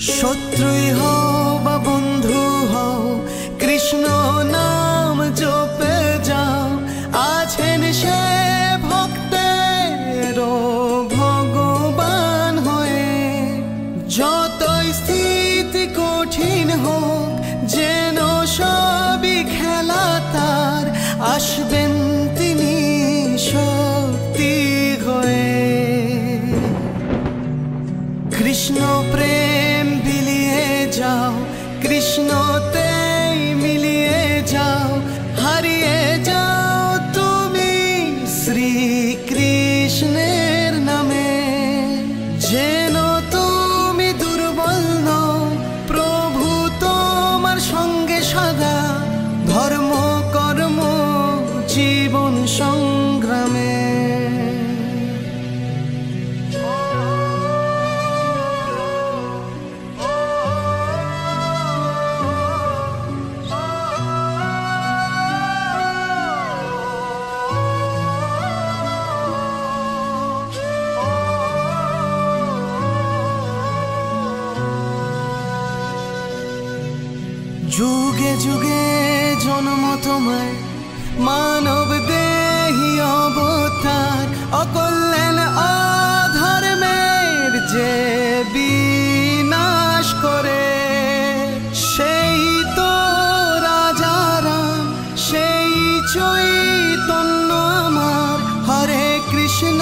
শত্রুই হও বা বন্ধু হও, কৃষ্ণ নাম জপে যাও। আছেন সে ভক্তের ভগবান হয়ে। যতই স্থিতি কঠিন হোক, যেন সবই খেলা তার, আসবেন তিনি শক্তি হয়ে। কৃষ্ণ প্রেম যাও যুগে যুগে জন্ম তোমার মানব দেহি অবতার, অকল্যাণ অধর্মের যে বিনাশ করে, সেই তো রাজারাম সেই চৈতন্য আমার। হরে কৃষ্ণ